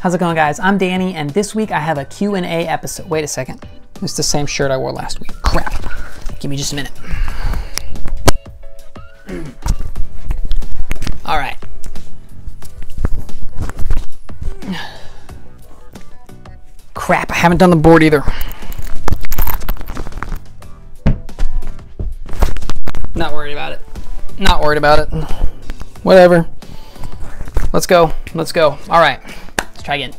How's it going guys? I'm Danny and this week I have a Q&A episode. Wait a second. It's the same shirt I wore last week. Crap. Give me just a minute. All right. Crap, I haven't done the board either. Not worried about it. Not worried about it. Whatever. Let's go. Let's go. All right. Let's try again.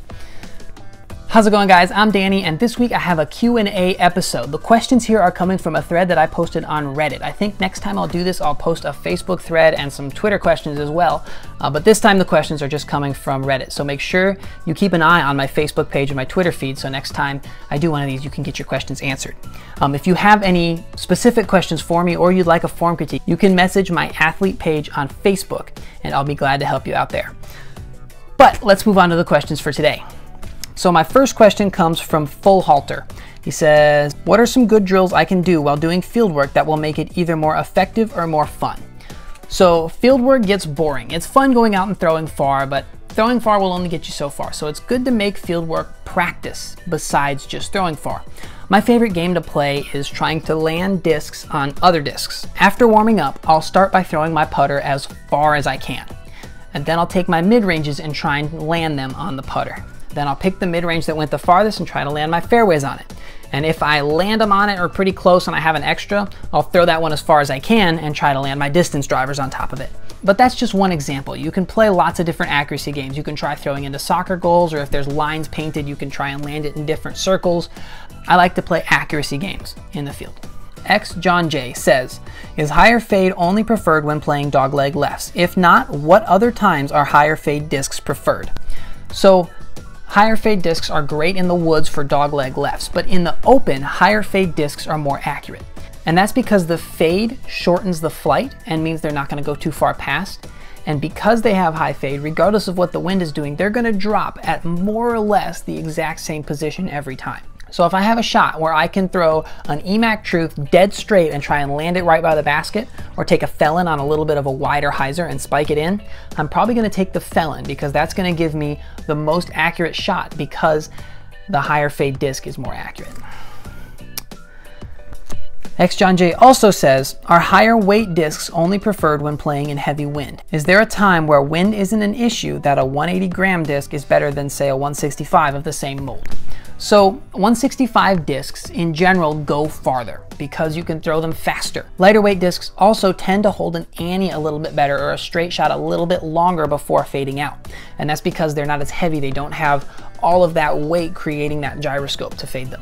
How's it going guys? I'm Danny and this week I have a Q&A episode. The questions here are coming from a thread that I posted on Reddit. I think next time I'll do this I'll post a Facebook thread and some Twitter questions as well. Uh, but this time the questions are just coming from Reddit. So make sure you keep an eye on my Facebook page and my Twitter feed so next time I do one of these you can get your questions answered. Um, if you have any specific questions for me or you'd like a form critique, you can message my athlete page on Facebook and I'll be glad to help you out there. But let's move on to the questions for today. So my first question comes from Full Halter. He says, what are some good drills I can do while doing field work that will make it either more effective or more fun? So field work gets boring. It's fun going out and throwing far, but throwing far will only get you so far. So it's good to make field work practice besides just throwing far. My favorite game to play is trying to land discs on other discs. After warming up, I'll start by throwing my putter as far as I can. And then I'll take my mid-ranges and try and land them on the putter. Then I'll pick the mid-range that went the farthest and try to land my fairways on it. And if I land them on it or pretty close and I have an extra, I'll throw that one as far as I can and try to land my distance drivers on top of it. But that's just one example. You can play lots of different accuracy games. You can try throwing into soccer goals, or if there's lines painted, you can try and land it in different circles. I like to play accuracy games in the field. X John J says, is higher fade only preferred when playing dogleg lefts? If not, what other times are higher fade discs preferred? So Higher fade discs are great in the woods for dogleg lefts, but in the open, higher fade discs are more accurate. And that's because the fade shortens the flight and means they're not gonna go too far past. And because they have high fade, regardless of what the wind is doing, they're gonna drop at more or less the exact same position every time. So if I have a shot where I can throw an Emac Truth dead straight and try and land it right by the basket, or take a Felon on a little bit of a wider hyzer and spike it in, I'm probably gonna take the Felon because that's gonna give me the most accurate shot because the higher fade disc is more accurate. X John J also says, are higher weight discs only preferred when playing in heavy wind? Is there a time where wind isn't an issue that a 180 gram disc is better than say a 165 of the same mold? So 165 discs in general go farther because you can throw them faster. Lighter weight discs also tend to hold an ante a little bit better or a straight shot a little bit longer before fading out. And that's because they're not as heavy. They don't have all of that weight creating that gyroscope to fade them.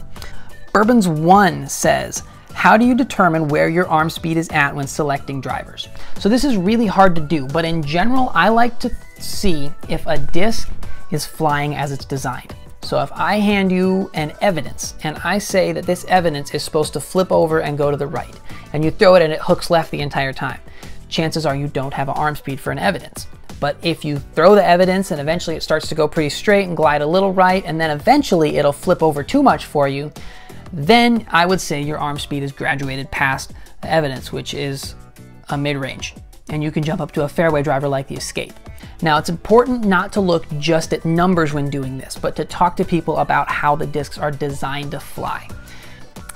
Bourbons 1 says, how do you determine where your arm speed is at when selecting drivers? So this is really hard to do, but in general, I like to see if a disc is flying as it's designed. So if I hand you an evidence and I say that this evidence is supposed to flip over and go to the right, and you throw it and it hooks left the entire time, chances are you don't have an arm speed for an evidence. But if you throw the evidence and eventually it starts to go pretty straight and glide a little right, and then eventually it'll flip over too much for you, then I would say your arm speed is graduated past the evidence, which is a mid-range. And you can jump up to a fairway driver like the Escape. Now it's important not to look just at numbers when doing this, but to talk to people about how the discs are designed to fly.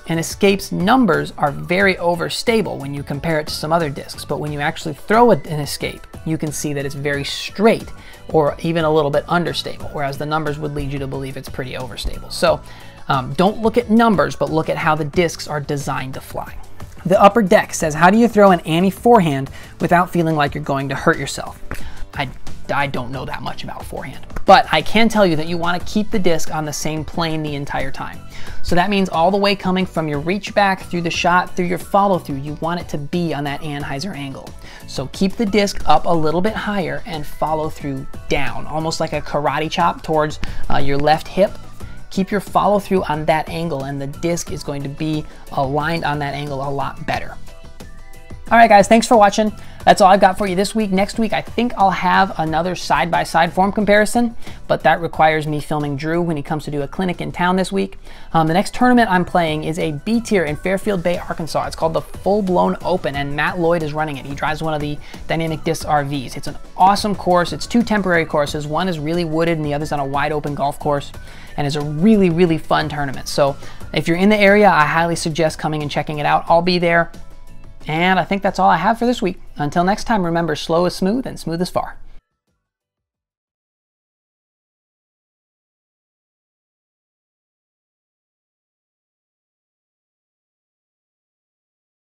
And Escape's numbers are very overstable when you compare it to some other discs, but when you actually throw an Escape, you can see that it's very straight or even a little bit understable, whereas the numbers would lead you to believe it's pretty overstable. So um, don't look at numbers, but look at how the discs are designed to fly. The upper deck says, how do you throw an ante forehand without feeling like you're going to hurt yourself? I, I don't know that much about forehand, but I can tell you that you want to keep the disc on the same plane the entire time. So that means all the way coming from your reach back through the shot, through your follow through, you want it to be on that anhyzer angle. So keep the disc up a little bit higher and follow through down, almost like a karate chop towards uh, your left hip. Keep your follow through on that angle and the disc is going to be aligned on that angle a lot better. All right, guys, thanks for watching. That's all I've got for you this week. Next week, I think I'll have another side-by-side -side form comparison, but that requires me filming Drew when he comes to do a clinic in town this week. Um, the next tournament I'm playing is a B tier in Fairfield Bay, Arkansas. It's called the Full Blown Open, and Matt Lloyd is running it. He drives one of the Dynamic Disc RVs. It's an awesome course. It's two temporary courses. One is really wooded, and the other's on a wide open golf course, and it's a really, really fun tournament. So if you're in the area, I highly suggest coming and checking it out. I'll be there. And I think that's all I have for this week. Until next time, remember slow is smooth and smooth is far.